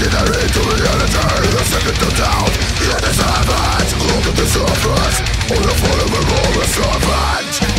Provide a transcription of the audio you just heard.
Imaginary to reality The second to doubt Yet it's habit Look at the surface All the following all the servant